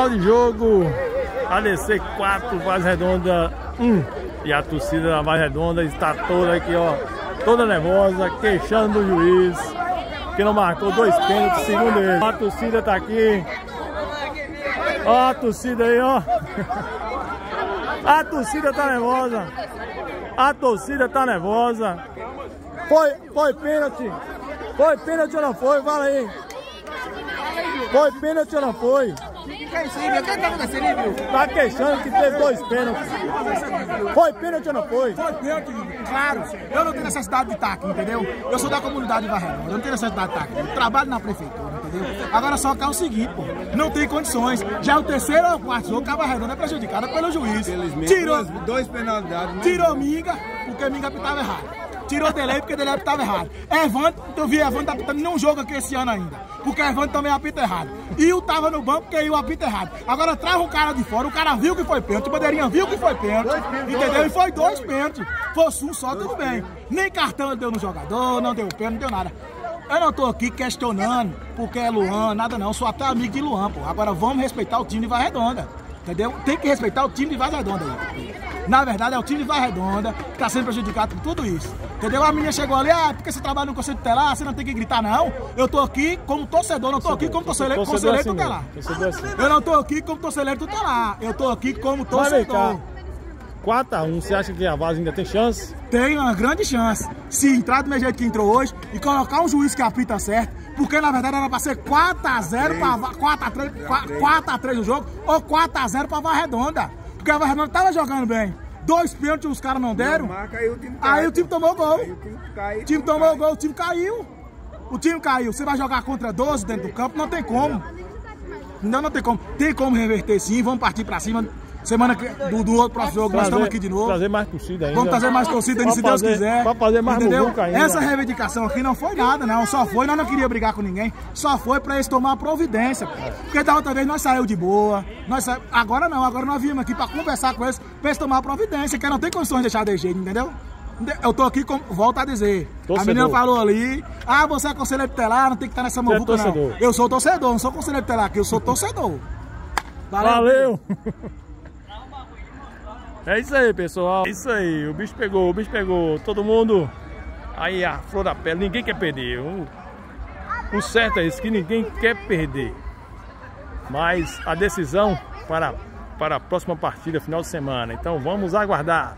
Final de jogo, ADC 4, Vaz Redonda 1. E a torcida da Vaz Redonda está toda aqui, ó, toda nervosa, queixando do juiz, que não marcou dois pênaltis, segundo ele. A torcida tá aqui. Ó a torcida aí, ó. A torcida tá nervosa. A torcida tá nervosa. Foi, foi pênalti. Foi pênalti ou não foi? Fala aí. Foi pênalti ou não foi? Que é isso aí, meu? O que tá? Tá queixando que teve dois pênaltis. Foi pênalti ou não foi? Foi pênalti, claro. Eu não tenho necessidade de estar aqui, entendeu? Eu sou da comunidade de Varredonda, eu não tenho necessidade de estar aqui. Eu trabalho na prefeitura, entendeu? Agora só que é o seguinte, pô. Não tem condições. Já o terceiro ou o quarto jogo que a Varredonda é prejudicada pelo juiz. Tirou, dois penalidades. né? tirou Minga, porque Minga apitava errado. Tirou Delay porque Delay apitava errado. Evandro, eu vi Evandro tá apitando nenhum jogo aqui esse ano ainda. Porque Evandro também apita errado. E o tava no banco porque eu apita errado. Agora traz um cara de fora, o cara viu que foi pênalti, o Bandeirinha viu que foi pênalti. Entendeu? E foi dois pênaltis. Fosse um só, tudo bem. Nem cartão deu no jogador, não deu pênalti, não deu nada. Eu não tô aqui questionando porque é Luan, nada não. Sou até amigo de Luan, pô. Agora vamos respeitar o time de Vai Redonda. Entendeu? Tem que respeitar o time de Vai Redonda aí. Na verdade, é o time de Vai Redonda que tá sendo prejudicado por tudo isso. Entendeu? A menina chegou ali, ah, porque você trabalha no conselho tutelar, você não tem que gritar, não. Eu tô aqui como torcedor, não tô aqui como torcedor, conselheiro assim, tutelar. Torcedor assim. Eu não tô aqui como torcedor tutelar. Eu tô aqui como torcedor. 4x1, você acha que a Vaz ainda tem chance? Tem uma grande chance se entrar do mesmo jeito que entrou hoje e colocar um juiz que apita certo, porque na verdade era pra ser 4x0 pra 4x3, 4x3 no jogo ou 4x0 pra Varredonda. Porque a Varredonda tava jogando bem. Dois pênaltis os caras não deram. Marca aí o time cai. Aí o time tomou gol. Aí o time cai. O time tomou gol, o time caiu. O time caiu. Você vai jogar contra 12 dentro do campo? Não tem como. Não, não tem como. Tem como reverter sim. Vamos partir pra cima. Semana que, do, do outro próximo jogo, nós estamos aqui de novo. Trazer mais torcida ainda. Vamos trazer mais torcida ainda, se Deus fazer- quiser. Pra fazer mais entendeu? ainda. Essa reivindicação aqui não foi nada, não. Só foi, nós não queríamos brigar com ninguém. Só foi pra eles tomar providência. Porque da outra vez nós saímos de boa. Nós sa... Agora não, agora nós viemos aqui pra conversar com eles, pra eles tomar providência, que não tem condições de deixar de jeito, entendeu? Eu tô aqui, com... volto a dizer. Torcedor. A menina falou ali, ah, você é conselheiro tutelar, não tem que estar nessa muvuca, não. torcedor. Eu sou torcedor, não sou conselheiro tutelar aqui, eu sou torcedor. Valeu! É isso aí, pessoal. É isso aí. O bicho pegou, o bicho pegou. Todo mundo. Aí a flor da pele. Ninguém quer perder. O, o certo é isso, que ninguém quer perder. Mas a decisão para, para a próxima partida, final de semana. Então vamos aguardar.